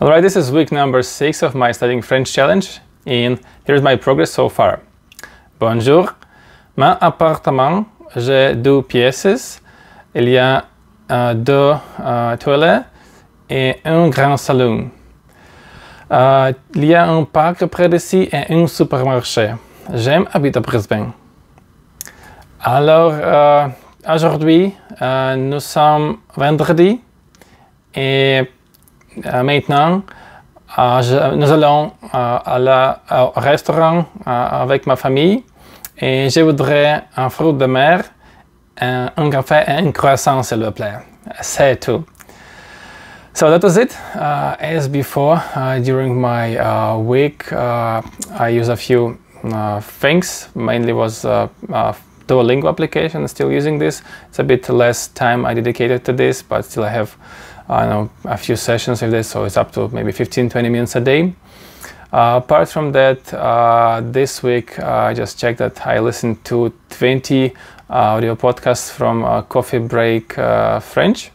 Alright, this is week number six of my studying French challenge, and here's my progress so far. Bonjour. Mon appartement, j'ai deux pièces. Il y a euh, deux euh, toilettes et un grand salon. Euh, il y a un parc près d'ici et un supermarché. J'aime habiter à Brisbane. Alors, aujourd'hui, nous sommes vendredi et maintenant, euh, je- nous allons euh, à la- au restaurant euh, avec ma famille et je voudrais un fruit de mer, un, un café et un croissant, s'il vous plaît. C'est tout. So that was it. Uh, as before, uh, during my uh, week, uh, I use a few uh, things. Mainly was uh, Duolingo application. Still using this. It's a bit less time I dedicated to this, but still I have, I know, a few sessions with this, so it's up to maybe 15, 20 minutes a day. Uh, apart from that, uh, this week uh, I just checked that I listened to 20 audio podcasts from uh, Coffee Break uh, French.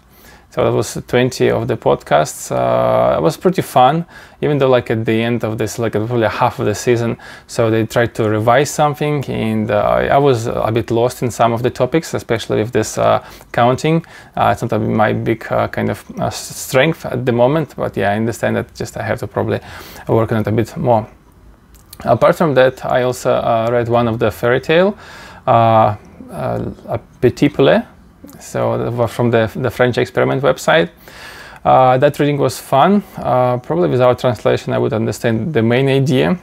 So that was 20 of the podcasts. Uh, it was pretty fun, even though like at the end of this, like probably half of the season, so they tried to revise something, and uh, I was a bit lost in some of the topics, especially with this uh, counting. Uh, it's not my big uh, kind of uh, strength at the moment, but yeah, I understand that just I have to probably work on it a bit more. Apart from that, I also read one of the fairy tale, uh, Petit Poulet, so from the, the French experiment website. Uh, that reading was fun. Uh, probably without translation, I would understand the main idea.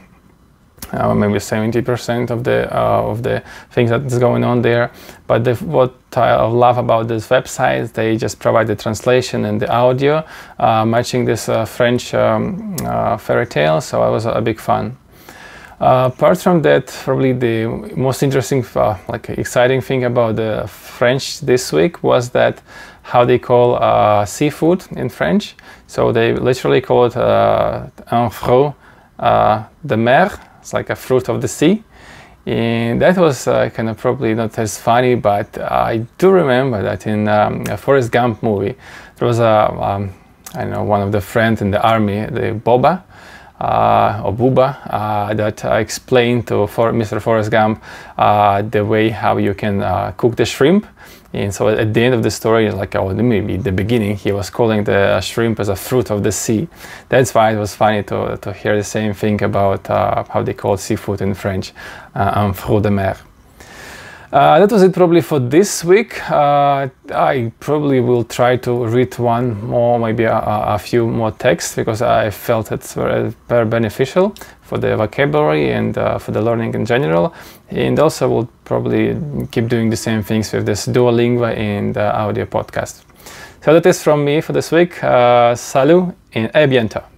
Uh, maybe 70% of the uh, of the things that is going on there. But the, what I love about this website, they just provide the translation and the audio, uh, matching this uh, French um, fairy tale. So it was a big fun. Uh, apart from that, probably the most interesting, uh, like exciting thing about the French this week was that how they call uh, seafood in French. So they literally call it un fruit de mer. It's like a fruit of the sea. And that was uh, kind of probably not as funny, but I do remember that in um, a Forrest Gump movie, there was a, um, I know, one of the friends in the army, the Boba, or Booba uh, that uh, explained to for Mr. Forrest Gump uh, the way how you can uh, cook the shrimp. And so at the end of the story, like oh, maybe the beginning, he was calling the shrimp as a fruit of the sea. That's why it was funny to, to hear the same thing about uh, how they call seafood in French, uh, un fruit de mer. Uh, that was it probably for this week. Uh, I probably will try to read one more, maybe a, a few more texts because I felt it's very, very beneficial for the vocabulary and uh, for the learning in general. And also will probably keep doing the same things with this Duolingo and uh, audio podcast. So that is from me for this week. Uh, salut and à bientôt.